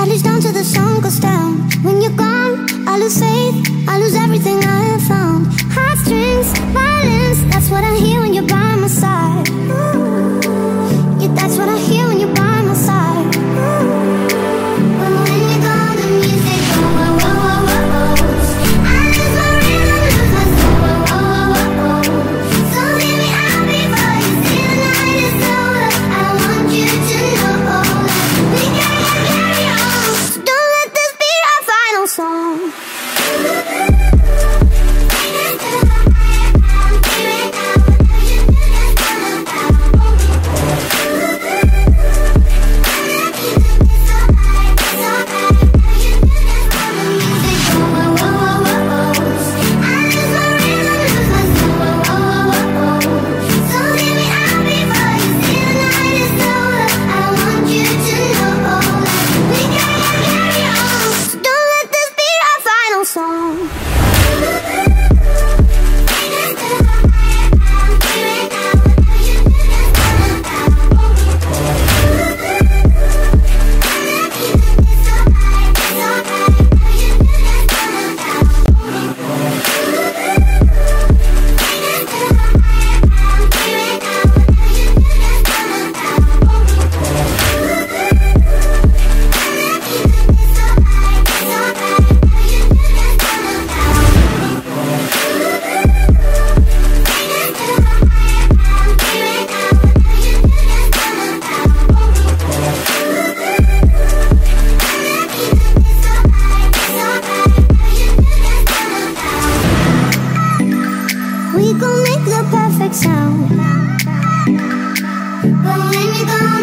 At lose down till the sun goes down When you're gone, I lose faith I lose everything I me go.